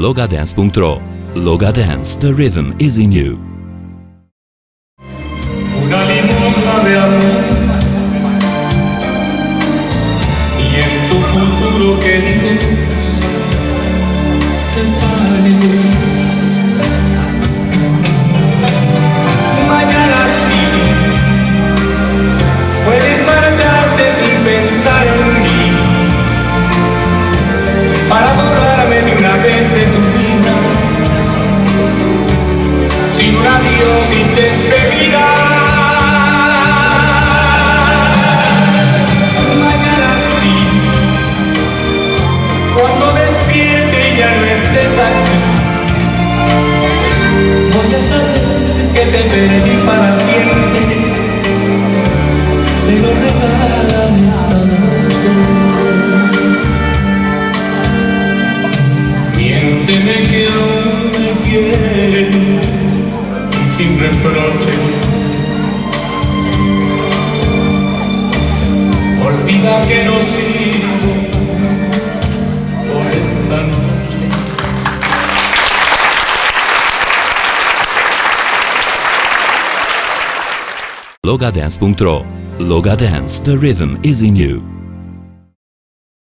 Logadance.ro Loga Dance, the rhythm is in you. una limosna de amor y en tu futuro que sin un adiós, sin despedida. Mañana sí, cuando despierte y ya no estés aquí, voy a saber que te perdí para reproche. Olvida que no por esta noche. Logadance.ro Loga Dance, the rhythm is in you.